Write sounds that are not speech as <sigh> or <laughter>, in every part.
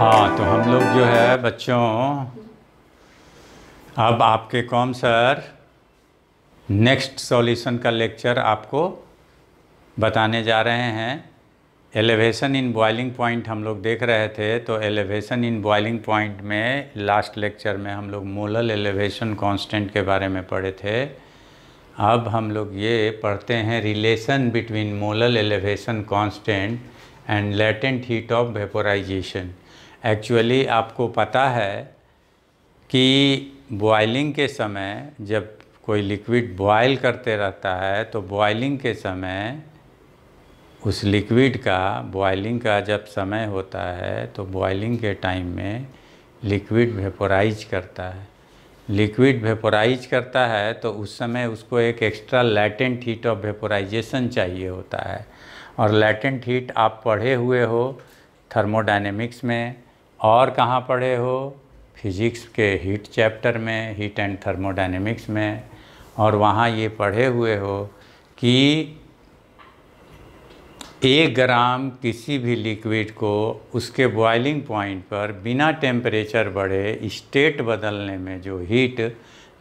हाँ तो हम लोग जो है बच्चों अब आपके कॉम सर नेक्स्ट सॉल्यूशन का लेक्चर आपको बताने जा रहे हैं एलिवेशन इन बॉइलिंग पॉइंट हम लोग देख रहे थे तो एलिवेशन इन बॉइलिंग पॉइंट में लास्ट लेक्चर में हम लोग मोलल एलिवेशन कांस्टेंट के बारे में पढ़े थे अब हम लोग ये पढ़ते हैं relation between molal elevation constant and latent heat of vaporization actually आपको पता है कि बॉयलिंग के समय जब कोई लिक्विड बॉयल करते रहता है तो बॉयलिंग के समय उस लिक्विड का बॉयलिंग का जब समय होता है तो बॉयलिंग के टाइम में लिक्विड वेपोराइज करता है लिक्विड वेपोराइज करता है तो उस समय उसको एक extra latent heat of vaporization चाहिए होता है और लैटेंट हीट आप पढ़े हुए हो थर्मोडाइनेमिक्स में और कहाँ पढ़े हो फिज़िक्स के हीट चैप्टर में हीट एंड थर्मोडाइनमिक्स में और वहाँ ये पढ़े हुए हो कि एक ग्राम किसी भी लिक्विड को उसके बॉइलिंग पॉइंट पर बिना टेम्परेचर बढ़े स्टेट बदलने में जो हीट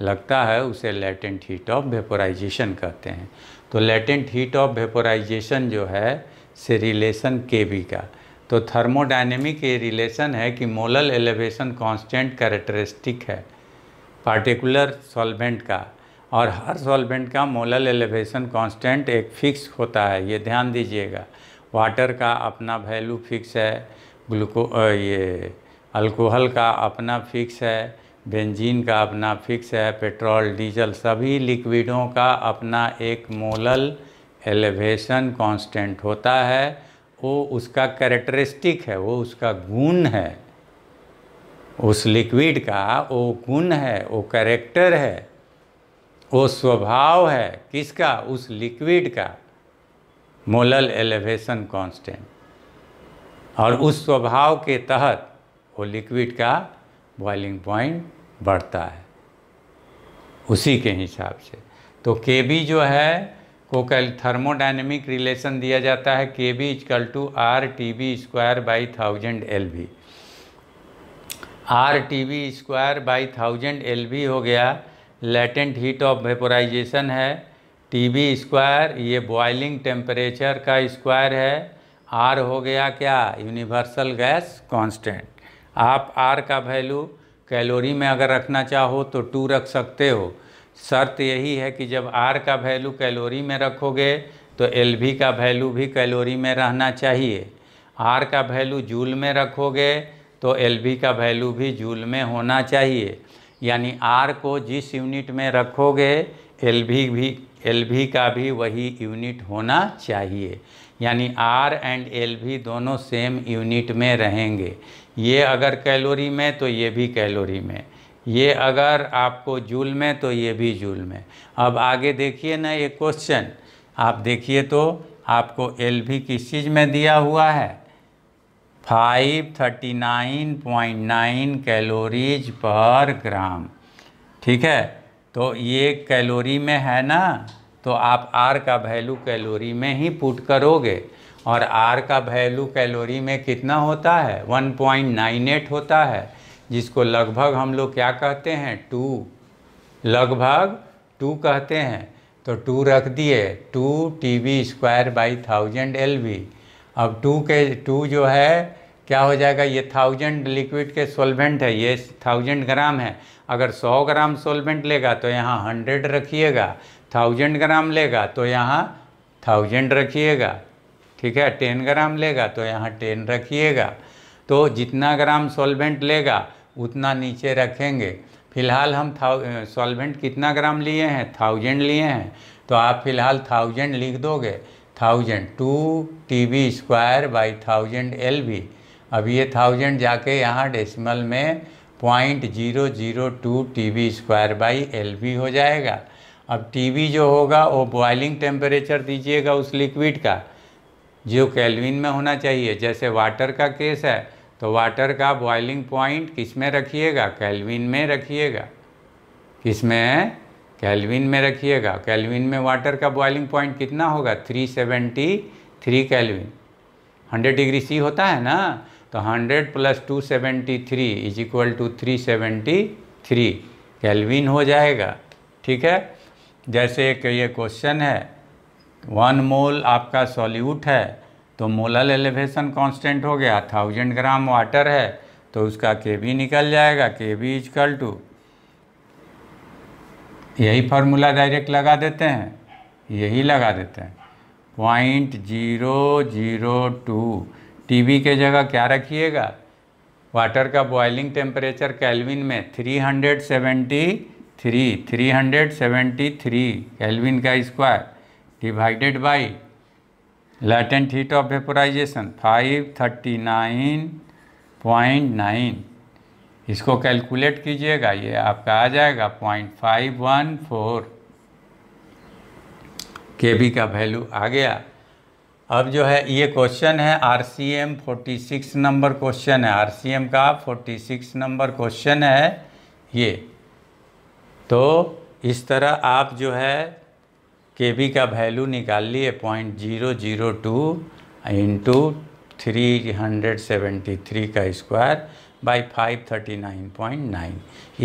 लगता है उसे लेटेंट हीट ऑफ वेपोराइजेशन कहते हैं तो लेटेंट हीट ऑफ वेपोराइजेशन जो है से रिलेशन के का तो थर्मोडाइनेमिक ये रिलेशन है कि मोलल एलिवेशन कांस्टेंट कैरेक्टरिस्टिक है पार्टिकुलर सॉल्वेंट का और हर सॉल्वेंट का मोलल एलिवेशन कांस्टेंट एक फिक्स होता है ये ध्यान दीजिएगा वाटर का अपना वैल्यू फिक्स है ग्लूको ये अल्कोहल का अपना फिक्स है बेंजीन का अपना फिक्स है पेट्रोल डीजल सभी लिक्विडों का अपना एक मोलल एलिवेशन कांस्टेंट होता है वो उसका कैरेक्टरिस्टिक है वो उसका गुण है उस लिक्विड का वो गुण है वो कैरेक्टर है वो स्वभाव है किसका उस लिक्विड का मोलल एलिवेशन कांस्टेंट और उस स्वभाव के तहत वो लिक्विड का बॉइलिंग पॉइंट बढ़ता है उसी के हिसाब से तो के जो है को कैल थर्मोडाइनमिक रिलेशन दिया जाता है K B is equal to R T B square by thousand L V R T B square by thousand L V हो गया लेटेंट हीट ऑफ वेपोराइजेशन है टी बी स्क्वायर ये बॉइलिंग टेम्परेचर का square है R हो गया क्या universal gas constant आप आर का वैल्यू कैलोरी में अगर रखना चाहो तो टू रख सकते हो शर्त यही है कि जब आर का वैल्यू कैलोरी में रखोगे तो एल वी का वैल्यू भी कैलोरी में रहना चाहिए आर का वैल्यू जूल में रखोगे तो एल वी का वैल्यू भी जूल में होना चाहिए यानी आर को जिस यूनिट में रखोगे एल भी भी एल वी का भी वही यूनिट होना चाहिए यानी आर एंड एल वी दोनों सेम यूनिट में रहेंगे ये अगर कैलोरी में तो ये भी कैलोरी में ये अगर आपको जूल में तो ये भी जूल में अब आगे देखिए ना ये क्वेश्चन आप देखिए तो आपको एल भी किस चीज़ में दिया हुआ है five thirty nine point nine calories per gram ठीक है तो ये कैलोरी में है ना तो आप आर का वैल्यू कैलोरी में ही पुट करोगे और आर का वैल्यू कैलोरी में कितना होता है 1.98 होता है जिसको लगभग हम लोग क्या कहते हैं टू लगभग टू कहते हैं तो टू रख दिए two T V square by thousand L V अब टू के टू जो है क्या हो जाएगा ये थाउजेंड लिक्विड के सोलवेंट है ये थाउजेंड ग्राम है अगर सौ ग्राम सोलवेंट लेगा तो यहाँ हंड्रेड रखिएगा थाउजेंड ग्राम लेगा तो यहाँ थाउजेंड रखिएगा ठीक है टेन ग्राम लेगा तो यहाँ टेन रखिएगा तो जितना ग्राम सोलवेंट लेगा उतना नीचे रखेंगे फिलहाल हम था सॉल्वेंट कितना ग्राम लिए हैं थाउजेंड लिए हैं तो आप फिलहाल थाउजेंड लिख दोगे thousand two T B square by thousand L V अब ये थाउजेंड जाके यहाँ डेसिमल में point zero zero two T B square by L V हो जाएगा अब टी बी जो होगा वो बॉइलिंग टेम्परेचर दीजिएगा उस लिक्विड का जो कैलविन में होना चाहिए जैसे वाटर का केस है तो वाटर का बॉइलिंग पॉइंट किस में रखिएगा कैलविन में रखिएगा किस में कैलविन में रखिएगा कैलविन में वाटर का बॉइलिंग पॉइंट कितना होगा 373 कैलविन 100 डिग्री सी होता है ना तो 100 plus two seventy three is equal to three seventy three हो जाएगा ठीक है जैसे एक ये क्वेश्चन है वन मोल आपका सॉल्यूट है तो मोलल एलिवेशन कांस्टेंट हो गया थाउजेंड ग्राम वाटर है तो उसका के बी निकल जाएगा K B is equal to यही फार्मूला डायरेक्ट लगा देते हैं यही लगा देते हैं point zero zero two T B के जगह क्या रखिएगा वाटर का बॉइलिंग टेम्परेचर कैलविन में three three three hundred hundred seventy seventy three kelvin का square divided by latent heat of vaporisation 539.9 इसको कैलकुलेट कीजिएगा ये आपका आ जाएगा point five one four K B का वैल्यू आ गया अब जो है ये क्वेश्चन है R C M forty six number question है आर सी एम का फोर्टी सिक्स नंबर क्वेश्चन है ये तो इस तरह आप जो है के बी का वैल्यू निकाल लिए point zero zero two into three hundred seventy three का square by five thirty nine point nine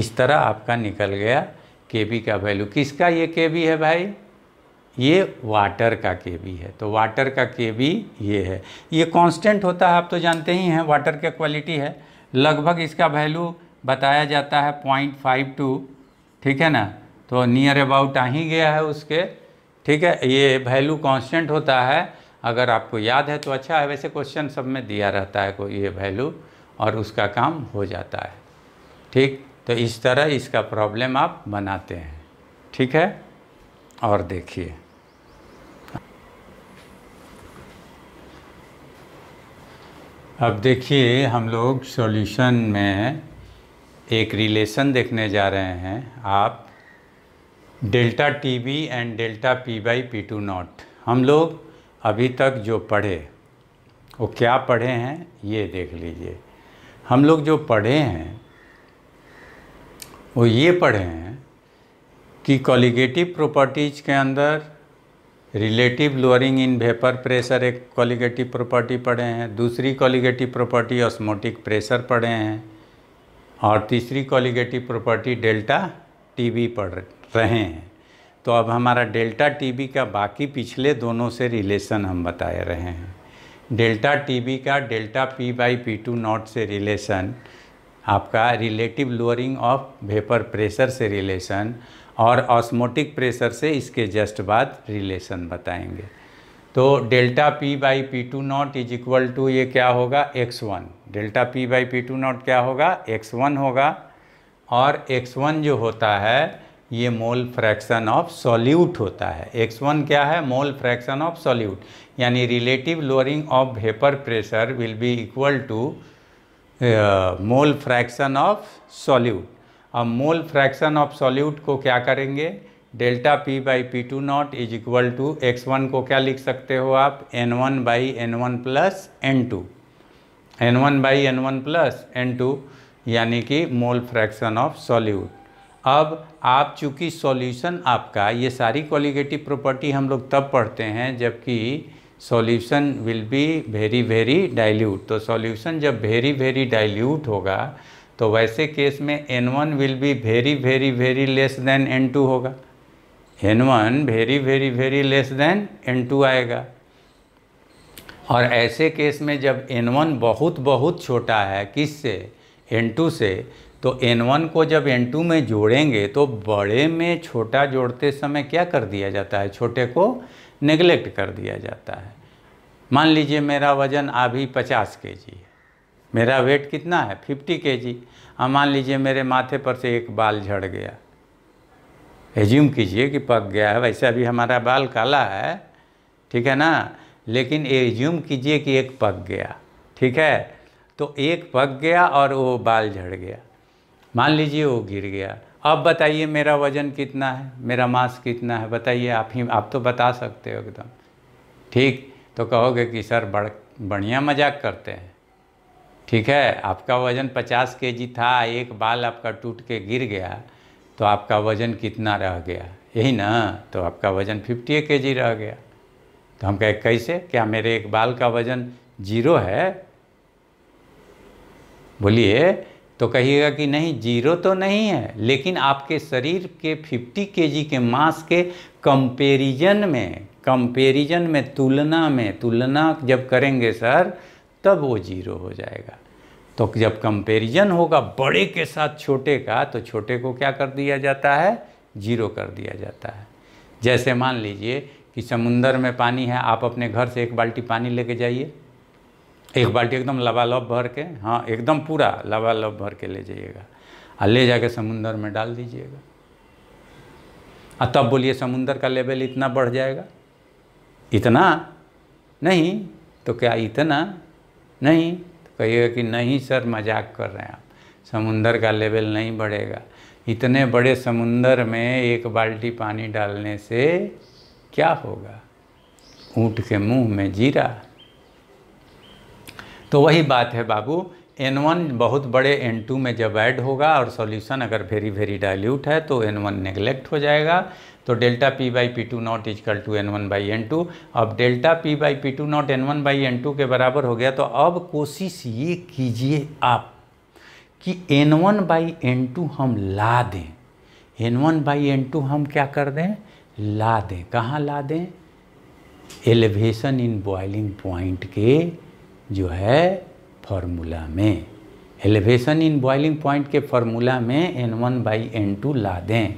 इस तरह आपका निकल गया के बी का वैल्यू किसका ये के बी है भाई ये वाटर का के वी है तो वाटर का के वी ये है ये कांस्टेंट होता है आप तो जानते ही हैं वाटर का क्वालिटी है लगभग इसका वैल्यू बताया जाता है पॉइंट फाइव टू ठीक है ना तो नियर अबाउट आ ही गया है उसके ठीक है ये वैल्यू कांस्टेंट होता है अगर आपको याद है तो अच्छा है वैसे क्वेश्चन सब में दिया रहता है कोई ये वैल्यू और उसका काम हो जाता है ठीक तो इस तरह इसका प्रॉब्लम आप बनाते हैं ठीक है और देखिए अब देखिए हम लोग सॉल्यूशन में एक रिलेशन देखने जा रहे हैं आप delta T B and delta P by P two naught हम लोग अभी तक जो पढ़े वो क्या पढ़े हैं ये देख लीजिए हम लोग जो पढ़े हैं वो ये पढ़े हैं कि कॉलीगेटिव प्रॉपर्टीज़ के अंदर relative lowering in vapour pressure एक कॉलीगेटिव प्रॉपर्टी पढ़े हैं दूसरी कॉलीगेटिव प्रॉपर्टी ऑस्मोटिक प्रेशर पढ़े हैं और तीसरी colligative property delta T B पढ़ रहे हैं तो अब हमारा डेल्टा टीबी का बाकी पिछले दोनों से रिलेशन हम बताए रहे हैं डेल्टा टीबी का delta P by P two naught से रिलेशन आपका relative lowering of vapour pressure से रिलेशन और ऑस्मोटिक प्रेशर से इसके जस्ट बाद रिलेशन बताएंगे तो delta P by P two naught is equal to ये क्या होगा X one delta P by P two naught क्या होगा एक्स वन होगा और एक्स वन जो होता है ये मोल फ्रैक्शन ऑफ सॉल्यूट होता है x1 क्या है मोल फ्रैक्शन ऑफ सॉल्यूट यानी relative lowering of vapour pressure will be equal to mole fraction of solute अब मोल फ्रैक्शन ऑफ सॉल्यूट को क्या करेंगे delta P by P two naught is equal to X one को क्या लिख सकते हो आप N one by N one plus N two N one by N one plus N two यानी कि मोल फ्रैक्शन ऑफ सॉल्यूट अब आप चूँकि सॉल्यूशन आपका ये सारी क्वालिगेटिव प्रॉपर्टी हम लोग तब पढ़ते हैं जबकि solution will be very very dilute तो सॉल्यूशन जब वेरी वेरी डाइल्यूट होगा तो वैसे केस में N one will be very very very less than N two होगा N one very very very less than N two आएगा और ऐसे केस में जब एन वन बहुत बहुत छोटा है किस से एन टू से तो N1 को जब N2 में जोड़ेंगे तो बड़े में छोटा जोड़ते समय क्या कर दिया जाता है छोटे को नेग्लेक्ट कर दिया जाता है मान लीजिए मेरा वज़न अभी 50 के जी है मेरा वेट कितना है 50 के जी अब मान लीजिए मेरे माथे पर से एक बाल झड़ गया एज्यूम कीजिए कि पक गया है वैसे अभी हमारा बाल काला है ठीक है ना लेकिन एज्यूम कीजिए कि एक पक गया ठीक है तो एक पक गया और वो बाल झड़ गया मान लीजिए वो गिर गया अब बताइए मेरा वज़न कितना है मेरा मांस कितना है बताइए आप ही आप तो बता सकते हो एकदम ठीक तो कहोगे कि सर बड़ बढ़िया मजाक करते हैं ठीक है आपका वज़न 50 जी था एक बाल आपका टूट के गिर गया तो आपका वज़न कितना रह गया यही ना तो आपका वज़न 50 जी रह गया तो हम कहे कैसे क्या मेरे एक बाल का वज़न जीरो है बोलिए तो कहिएगा कि नहीं जीरो तो नहीं है लेकिन आपके शरीर के 50 के के मास के कंपेरिजन में कंपेरिजन में तुलना में तुलना जब करेंगे सर तब वो जीरो हो जाएगा तो जब कंपेरिजन होगा बड़े के साथ छोटे का तो छोटे को क्या कर दिया जाता है जीरो कर दिया जाता है जैसे मान लीजिए कि समुंदर में पानी है आप अपने घर से एक बाल्टी पानी लेके जाइए एक बाल्टी एकदम लबालब भर के हाँ एकदम पूरा लबालब भर के ले जाइएगा और ले जाके समुंदर में डाल दीजिएगा और तब बोलिए समुंदर का लेवल इतना बढ़ जाएगा इतना नहीं तो क्या इतना नहीं तो कहिएगा कि नहीं सर मजाक कर रहे हैं आप समुंदर का लेवल नहीं बढ़ेगा इतने बड़े समुंदर में एक बाल्टी पानी डालने से क्या होगा ऊँट के मुँह में जीरा तो वही बात है बाबू N1 बहुत बड़े N2 में जब ऐड होगा और सॉल्यूशन अगर वेरी वेरी डाइल्यूट है तो N1 नेग्लेक्ट हो जाएगा तो delta P by P two naught is equal to N one by N two अब delta P by P two naught N one by N two के बराबर हो गया तो अब कोशिश ये कीजिए आप कि N one by N two हम ला दें N one by N two हम क्या कर दें ला दें कहाँ ला दें एलिवेशन इन बॉइलिंग पॉइंट के जो है फॉर्मूला में एलिवेशन इन बॉइलिंग पॉइंट के फार्मूला में N one by N two ला दें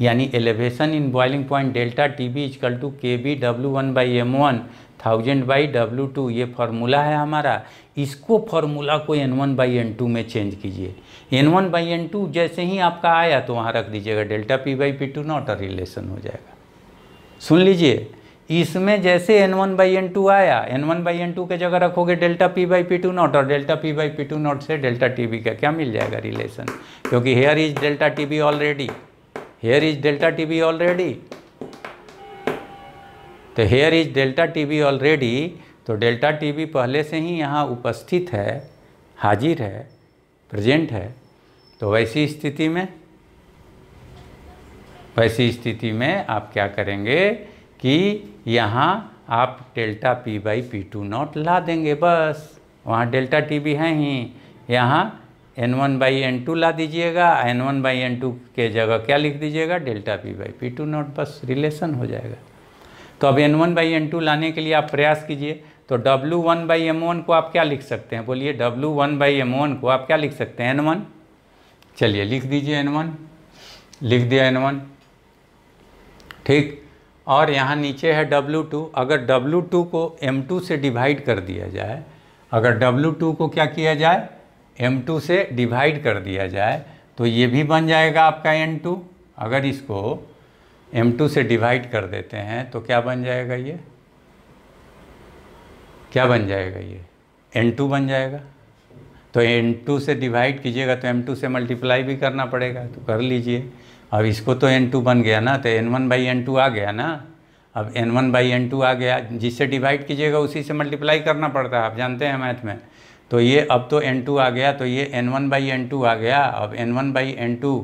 यानी elevation in boiling point delta T B is equal to K B W one by M one thousand by W two ये formula है हमारा इसको formula को N one by N two में change कीजिए N one by N two जैसे ही आपका आया तो वहाँ रख दीजिएगा delta P by P two naught a relation हो जाएगा सुन लीजिए इसमें जैसे N one by N two आया N one by N two के जगह रखोगे delta P by P two naught और delta P by P two naught से डेल्टा टी बी का क्या मिल जाएगा रिलेशन क्योंकि here is delta T B already here is delta T B already तो here is delta T B already तो delta T B पहले से ही यहाँ उपस्थित है हाजिर है प्रेजेंट है तो वैसी स्थिति में वैसी स्थिति में आप क्या करेंगे कि यहाँ आप delta P by P two naught ला देंगे बस वहाँ डेल्टा टी भी हैं ही यहाँ N one by N two ला दीजिएगा N one by N two के जगह क्या लिख दीजिएगा delta P by P two naught बस रिलेशन हो जाएगा तो अब N one by N two लाने के लिए आप प्रयास कीजिए तो W one by M one को आप क्या लिख सकते हैं बोलिए W one by M one को आप क्या लिख सकते हैं एन वन चलिए लिख दीजिए एन वन लिख दिया एन वन ठीक और यहाँ नीचे है W2 अगर W2 को M2 से डिवाइड कर दिया जाए अगर W2 को क्या किया जाए M2 से डिवाइड कर दिया जाए तो ये भी बन जाएगा आपका N2 अगर इसको M2 से डिवाइड कर देते हैं तो क्या बन जाएगा ये क्या बन जाएगा ये N2 बन जाएगा तो N2 से डिवाइड कीजिएगा तो M2 से मल्टीप्लाई भी करना पड़ेगा तो कर लीजिए अब इसको तो एन टू बन गया ना तो N one by N two आ गया ना अब N one by N two आ गया जिससे डिवाइड कीजिएगा उसी से मल्टीप्लाई करना पड़ता है आप जानते हैं मैथ में तो ये अब तो एन टू आ गया तो ये N one by N two आ गया अब N one by N two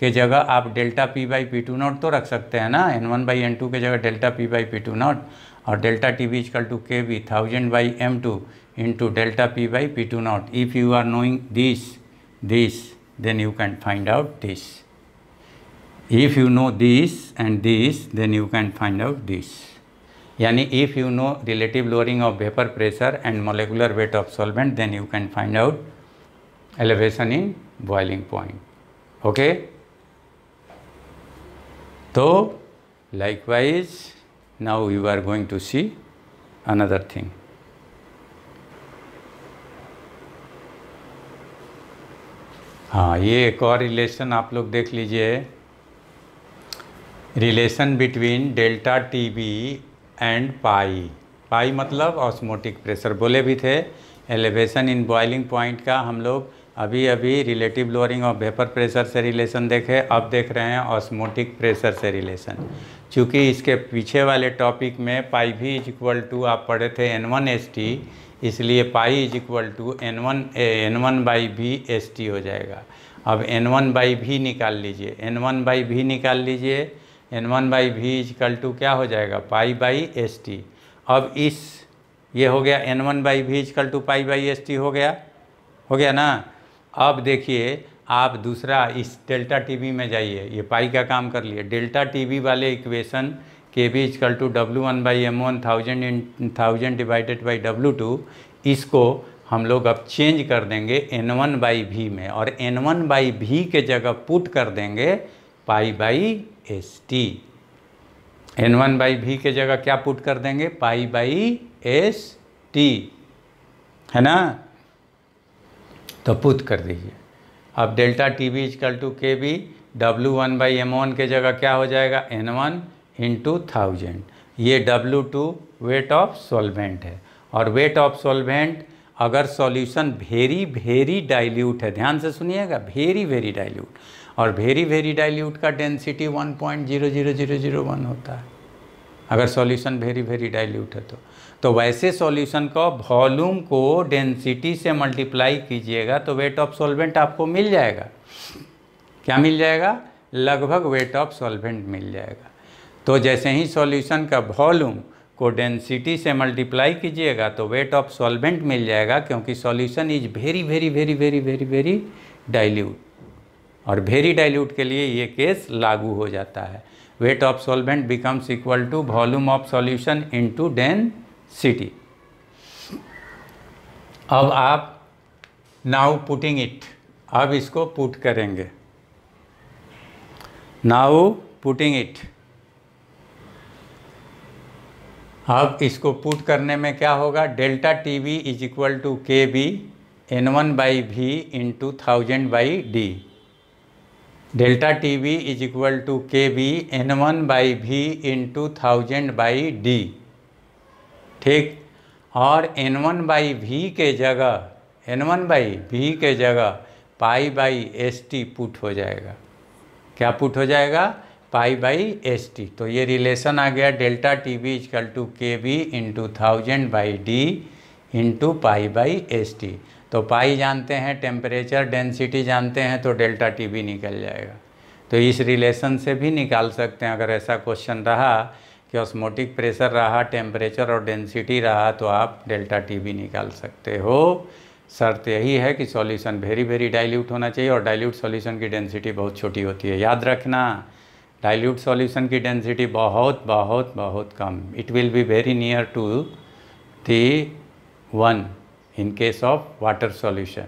के जगह आप delta P by P two naught तो रख सकते हैं ना N one by N two के जगह delta P by P two naught और delta T B is equal to K B thousand by M two two delta P by P two naught if you are knowing this this then you can find out this if you know this and this then you can find out this yani if you know relative lowering of vapor pressure and molecular weight of solvent then you can find out elevation in boiling point okay so likewise now you are going to see another thing हाँ ये एक और relation आप लोग देख लीजिए relation between delta T B and pi pi मतलब osmotic pressure बोले भी थे एलिवेशन इन बॉइलिंग पॉइंट का हम लोग अभी अभी relative lowering of vapour pressure से रिलेशन देखे अब देख रहे हैं ऑस्मोटिक प्रेशर से रिलेशन चूँकि इसके पीछे वाले टॉपिक में पाई भी इज इक्वल टू आप पढ़े थे एन वन एस टी इसलिए pi is equal to N one N one by V S T हो जाएगा अब एन वन बाई भी निकाल लीजिए एन वन बाई भी निकाल लीजिए N one by V is equal to क्या हो जाएगा पाई बाई एस टी अब इस ये हो गया N one by V is equal to pi by S T हो गया हो गया ना अब देखिए आप दूसरा इस डेल्टा टी बी में जाइए ये पाई का काम कर लिए डेल्टा टी बी वाले equation K B is equal to W one by M one thousand in thousand divided by W two इसको हम लोग अब चेंज कर देंगे एन वन बाई वी में और एन वन बाई वी के जगह पुट कर देंगे pi by S T N one by V के जगह क्या पुट कर देंगे पाई बाई एस टी है ना तो पुट कर दीजिए अब delta T B is equal to K B W one by M one के जगह क्या हो जाएगा एन वन इंटू थाउजेंड ये W two weight of solvent है और वेट ऑफ सॉल्वेंट अगर सॉल्यूशन वेरी वेरी डाइल्यूट है ध्यान से सुनिएगा वेरी वेरी डाइल्यूट और वेरी वेरी डाइल्यूट का डेंसिटी 1.00001 होता है अगर सॉल्यूशन वेरी वेरी डाइल्यूट है तो तो वैसे सॉल्यूशन का वॉल्यूम को डेंसिटी से मल्टीप्लाई कीजिएगा तो वेट ऑफ सॉल्वेंट आपको मिल जाएगा क्या मिल जाएगा लगभग वेट ऑफ सॉल्वेंट मिल जाएगा तो जैसे ही सॉल्यूशन का वॉल्यूम को डेंसिटी से मल्टीप्लाई कीजिएगा तो वेट ऑफ सॉल्वेंट मिल जाएगा क्योंकि solution is very very very very very very dilute और वेरी डाइल्यूट के लिए ये केस लागू हो जाता है weight of solvent becomes equal to volume of solution into density अब आप नाउ पुटिंग इट अब इसको पुट करेंगे नाउ पुटिंग इट अब इसको पुट करने में क्या होगा delta T V is equal to K B N one by V into thousand by D delta T V is equal to K V N one by V into thousand by D ठीक और N one by V के जगह N one by V के जगह pi by S T put हो जाएगा क्या put हो जाएगा पाई बाई एस टी तो ये रिलेशन आ गया delta T V is equal to K V into thousand by D into pi by S T तो पाई जानते हैं टेम्परेचर डेंसिटी जानते हैं तो डेल्टा टी भी निकल जाएगा तो इस रिलेशन से भी निकाल सकते हैं अगर ऐसा क्वेश्चन रहा कि ऑस्मोटिक प्रेशर रहा टेम्परेचर और डेंसिटी रहा तो आप डेल्टा टी भी निकाल सकते हो शर्त यही है कि सॉल्यूशन वेरी वेरी डाइल्यूट होना चाहिए और डाइल्यूट सॉल्यूशन की डेंसिटी बहुत छोटी होती है याद रखना डाइल्यूट सॉल्यूशन की डेंसिटी बहुत बहुत बहुत कम it will be very near to the one in case of water solution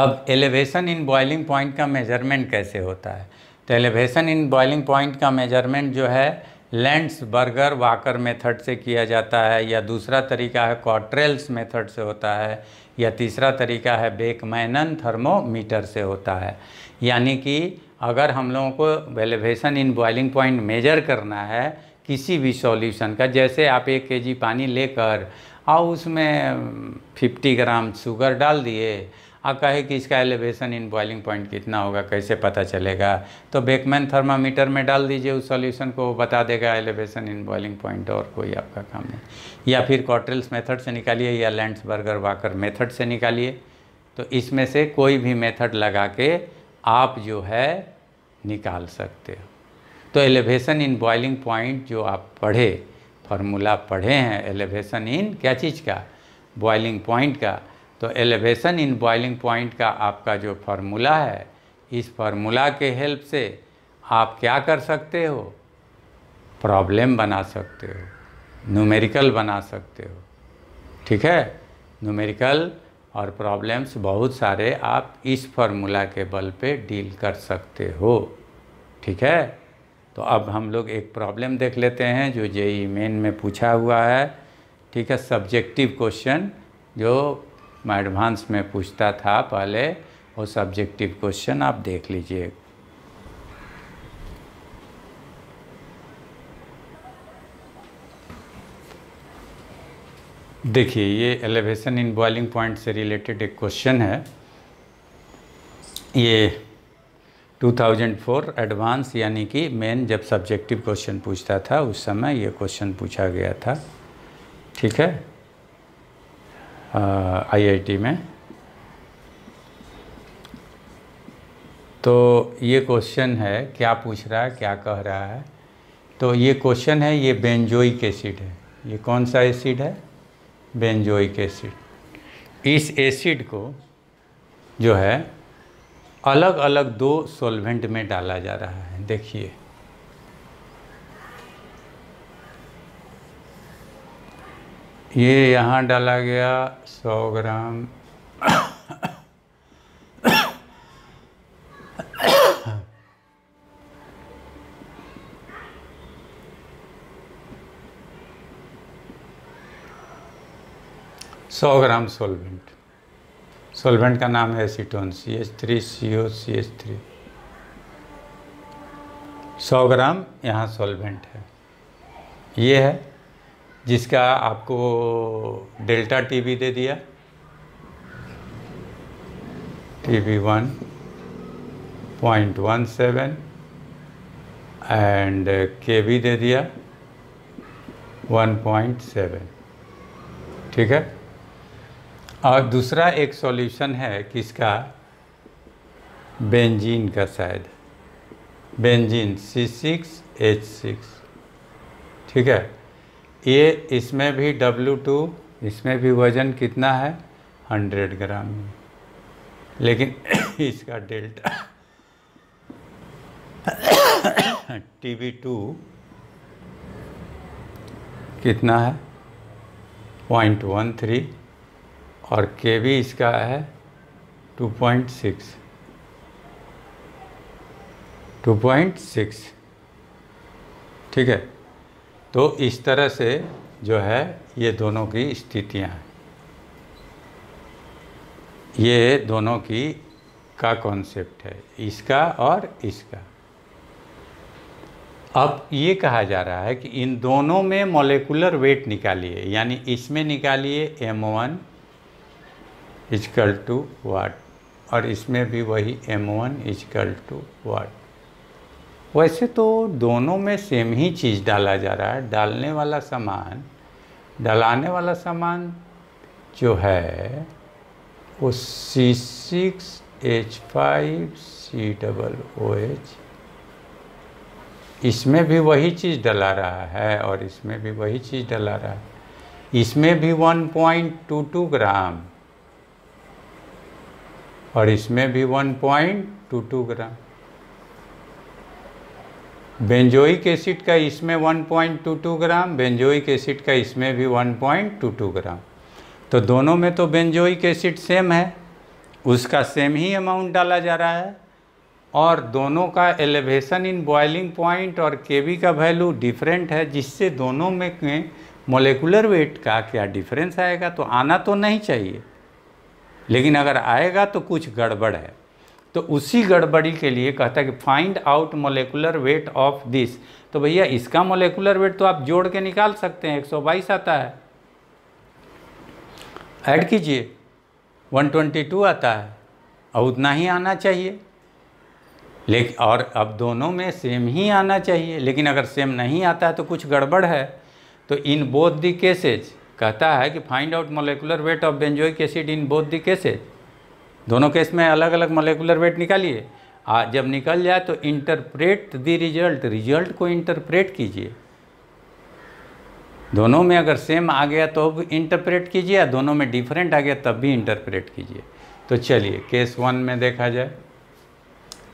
अब एलिवेशन इन बॉइलिंग पॉइंट का मेजरमेंट कैसे होता है तो एलिवेशन इन बॉइलिंग पॉइंट का मेजरमेंट जो है लैंड्स बर्गर वाकर मेथड से किया जाता है या दूसरा तरीका है कॉट्रेल्स मेथड से होता है या तीसरा तरीका है बेकमैनन थर्मोमीटर से होता है यानी कि अगर हम लोगों को elevation in boiling point measure करना है किसी भी सॉल्यूशन का जैसे आप एक के जी पानी लेकर और उसमें 50 ग्राम शुगर डाल दिए और कहे कि इसका एलिवेशन इन बॉइलिंग पॉइंट कितना होगा कैसे पता चलेगा तो बेकमैन थर्मामीटर में डाल दीजिए उस सॉल्यूशन को बता देगा एलिवेशन इन बॉइलिंग पॉइंट और कोई आपका काम नहीं या फिर कॉट्रेल्स मेथड से निकालिए या लैंड्स बर्गर वाकर मेथड से निकालिए तो इसमें से कोई भी मेथड लगा के आप जो है निकाल सकते हो तो एलिवेशन इन बॉइलिंग पॉइंट जो आप पढ़े फार्मूला पढ़े हैं एलिवेशन इन क्या चीज़ का बॉइलिंग पॉइंट का तो एलिवेशन इन बॉइलिंग पॉइंट का आपका जो फार्मूला है इस फार्मूला के हेल्प से आप क्या कर सकते हो प्रॉब्लम बना सकते हो न्यूमेरिकल बना सकते हो ठीक है न्यूमेरिकल और प्रॉब्लम्स बहुत सारे आप इस फार्मूला के बल पे डील कर सकते हो ठीक है तो अब हम लोग एक प्रॉब्लम देख लेते हैं जो ई मेन e में पूछा हुआ है ठीक है सब्जेक्टिव क्वेश्चन जो मैं एडवांस में पूछता था पहले वो सब्जेक्टिव क्वेश्चन आप देख लीजिए देखिए ये एलिवेशन इन बॉइलिंग पॉइंट से रिलेटेड एक क्वेश्चन है ये 2004 एडवांस यानी कि मेन जब सब्जेक्टिव क्वेश्चन पूछता था उस समय ये क्वेश्चन पूछा गया था ठीक है आईआईटी में तो ये क्वेश्चन है क्या पूछ रहा है क्या कह रहा है तो ये क्वेश्चन है ये बेंजोइक एसिड है ये कौन सा एसिड है बेंजोइक एसिड इस एसिड को जो है अलग अलग दो सॉल्वेंट में डाला जा रहा है देखिए ये यहाँ डाला गया 100 ग्राम सौ ग्राम सॉल्वेंट सोलवेंट का नाम है acetone C H three C O C H three सौ ग्राम यहाँ सोलवेंट है ये है जिसका आपको डेल्टा टी बी दे दिया T B one point one seven and K B दे दिया वन पॉइंट सेवन ठीक है और दूसरा एक सॉल्यूशन है किसका बेंजीन का शायद benzene C six H six ठीक है ये इसमें भी W2 टू इसमें भी वज़न कितना है हंड्रेड ग्राम लेकिन <coughs> इसका डेल्टा टी वी टू कितना है पॉइंट वन थ्री और के भी इसका है 2.6 2.6 ठीक है तो इस तरह से जो है ये दोनों की स्थितियाँ हैं ये दोनों की का कॉन्सेप्ट है इसका और इसका अब ये कहा जा रहा है कि इन दोनों में मोलिकुलर वेट निकालिए यानी इसमें निकालिए M one is equal to what और इसमें भी वही M one is equal to what वैसे तो दोनों में सेम ही चीज़ डाला जा रहा है डालने वाला सामान डलाने वाला सामान जो है वो C six H five C double O H इसमें भी वही चीज़ डला रहा है और इसमें भी वही चीज़ डला रहा है इसमें भी 1.22 ग्राम और इसमें भी 1.22 ग्राम बेंजोइक एसिड का इसमें 1.22 ग्राम बेंजोइक एसिड का इसमें भी 1.22 ग्राम तो दोनों में तो बेंजोइक एसिड सेम है उसका सेम ही अमाउंट डाला जा रहा है और दोनों का एलिवेशन इन बॉइलिंग पॉइंट और के का वैल्यू डिफरेंट है जिससे दोनों में मोलिकुलर वेट का क्या डिफरेंस आएगा तो आना तो नहीं चाहिए लेकिन अगर आएगा तो कुछ गड़बड़ है तो उसी गड़बड़ी के लिए कहता है कि find out molecular weight of this तो भैया इसका मोलिकुलर वेट तो आप जोड़ के निकाल सकते हैं 122 आता है ऐड कीजिए 122 आता है और उतना ही आना चाहिए लेकिन और अब दोनों में सेम ही आना चाहिए लेकिन अगर सेम नहीं आता है तो कुछ गड़बड़ है तो इन बोथ दी केसेज कहता है कि find out molecular weight of benzoic acid in both the cases दोनों केस में अलग अलग मोलिकुलर वेट निकालिए जब निकल जाए तो इंटरप्रेट द रिजल्ट रिजल्ट को इंटरप्रेट कीजिए दोनों में अगर सेम आ गया तो भी इंटरप्रेट कीजिए या दोनों में डिफरेंट आ गया तब भी इंटरप्रेट कीजिए तो चलिए केस वन में देखा जाए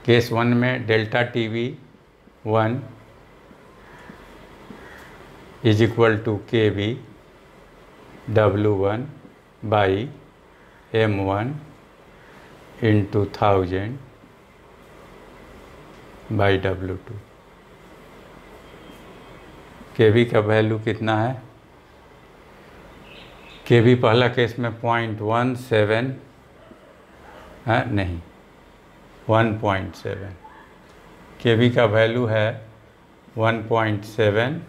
केस वन में delta T B one is equal to K B W one by M one into thousand by W two K B का वैल्यू कितना है के वी पहला केस में पॉइंट वन सेवन नहीं one point seven K B का value है one point seven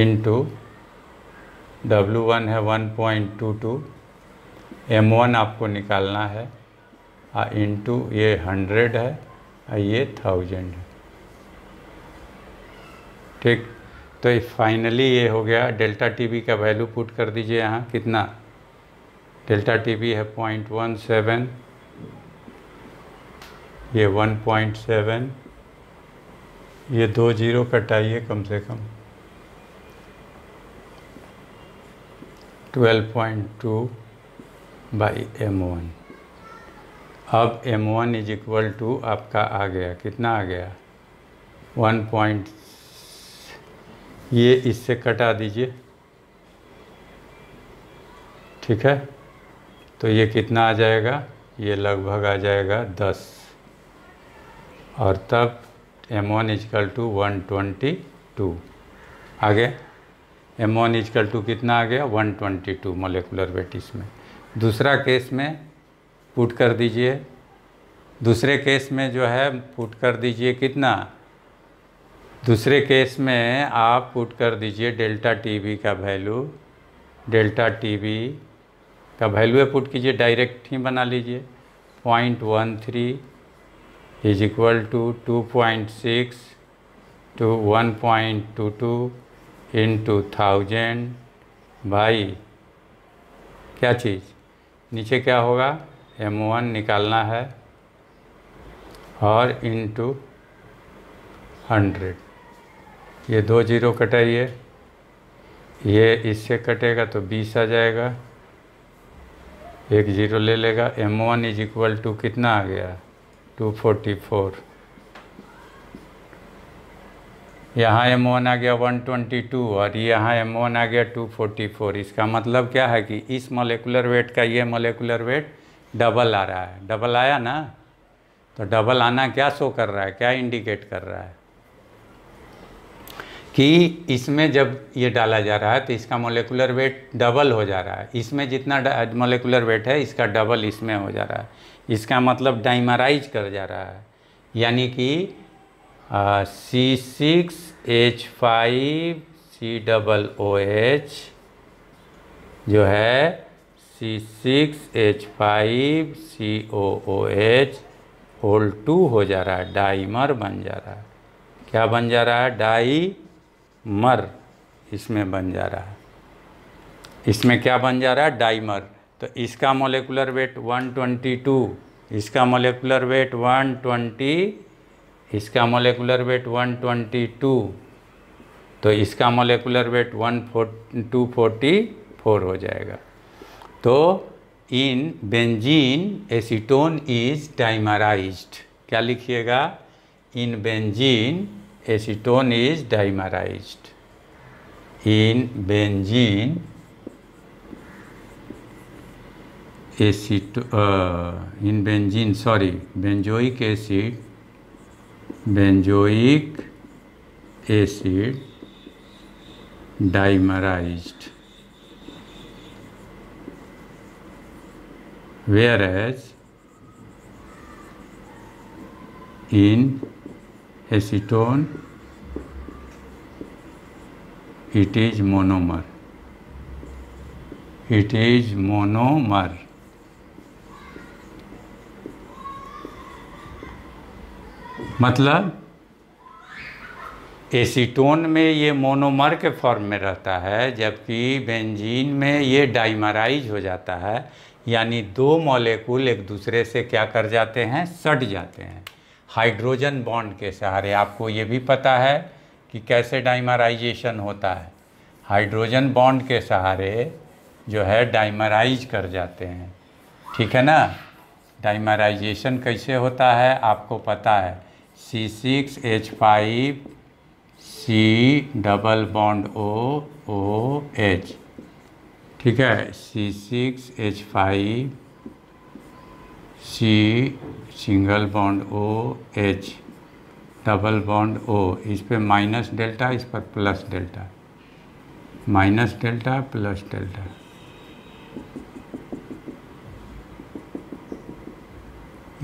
into W one है one point two two M one आपको निकालना है आ इंटू ये हंड्रेड है और ये थाउजेंड है ठीक तो फाइनली ये हो गया डेल्टा टी बी का वैल्यू पुट कर दीजिए यहाँ कितना डेल्टा टी बी है पॉइंट वन सेवन ये वन पॉइंट सेवन ये दो जीरो कटाइए कम से कम 12.2 बाई एम वन अब M one is equal to आपका आ गया कितना आ गया वन पॉइंट ये इससे कटा दीजिए ठीक है तो ये कितना आ जाएगा ये लगभग आ जाएगा दस और तब M one is equal to one twenty two आगे M one is equal to कितना आ गया 122 ट्वेंटी टू मोलिकुलर वेट इसमें दूसरा केस में पुट कर दीजिए दूसरे केस में जो है पुट कर दीजिए कितना दूसरे केस में आप पुट कर दीजिए डेल्टा टी का वैल्यू डेल्टा टी का वैल्यू पुट कीजिए डायरेक्ट ही बना लीजिए point one three is equal to two point six two one point two two into thousand भाई क्या चीज़ नीचे क्या होगा एम वन निकालना है और इंटू हंड्रेड ये दो जीरो कटाइए ये इससे कटेगा तो बीस आ जाएगा एक जीरो ले लेगा M one is equal to कितना आ गया टू फोर्टी फोर यहाँ एम वन आ गया 122 और यहाँ एम वन आ गया 244 इसका मतलब क्या है कि इस मोलिकुलर वेट का ये मोलिकुलर वेट डबल आ रहा है डबल आया ना तो डबल आना क्या शो कर रहा है क्या इंडिकेट कर रहा है कि इसमें जब ये डाला जा रहा है तो इसका मोलिकुलर वेट डबल हो जा रहा है इसमें जितना मोलिकुलर वेट है इसका डबल इसमें हो जा रहा है इसका मतलब डाइमराइज कर जा रहा है यानी कि C six H five C double O H जो है C six H five C O O H whole two हो जा रहा है डाइमर बन जा रहा है क्या बन जा रहा है डाइमर इसमें बन जा रहा है इसमें क्या बन जा रहा है डाइमर तो इसका मोलिकुलर वेट 122 इसका मोलिकुलर वेट 120 इसका मोलेकुलर वेट 122 तो इसका molecular weight one two forty four हो जाएगा तो in benzene acetone is dimerized क्या लिखिएगा in benzene acetone is dimerized in benzene aceto uh, in benzene sorry benzoic acid benzoic acid dimerized, whereas in acetone it is monomer. मतलब acetone में ये monomer के form में रहता है जबकि बेंजीन में ये डाइमराइज हो जाता है यानी दो मॉलिक्यूल एक दूसरे से क्या कर जाते हैं सट जाते हैं हाइड्रोजन बॉन्ड के सहारे आपको ये भी पता है कि कैसे डाइमराइजेशन होता है हाइड्रोजन बॉन्ड के सहारे जो है डाइमराइज कर जाते हैं ठीक है ना डाइमराइजेशन कैसे होता है आपको पता है C six H five C double bond O O H ठीक है C six H five C single bond O H double bond O इस पर माइनस डेल्टा इस पर plus delta minus delta plus delta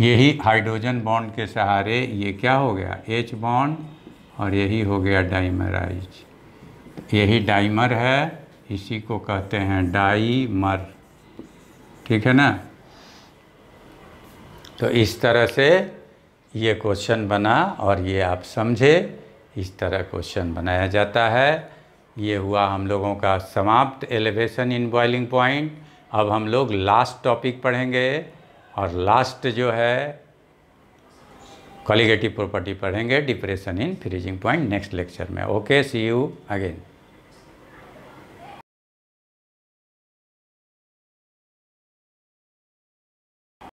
यही हाइड्रोजन बॉन्ड के सहारे ये क्या हो गया एच बॉन्ड और यही हो गया डाइमराइज यही डाइमर है इसी को कहते हैं डाइमर ठीक है ना तो इस तरह से ये क्वेश्चन बना और ये आप समझे इस तरह क्वेश्चन बनाया जाता है ये हुआ हम लोगों का समाप्त एलिवेशन इन बॉइलिंग पॉइंट अब हम लोग लास्ट टॉपिक पढ़ेंगे और लास्ट जो है क्वालिगेटिव प्रॉपर्टी पढ़ेंगे depression in freezing point next lecture में ओके सी यू अगेन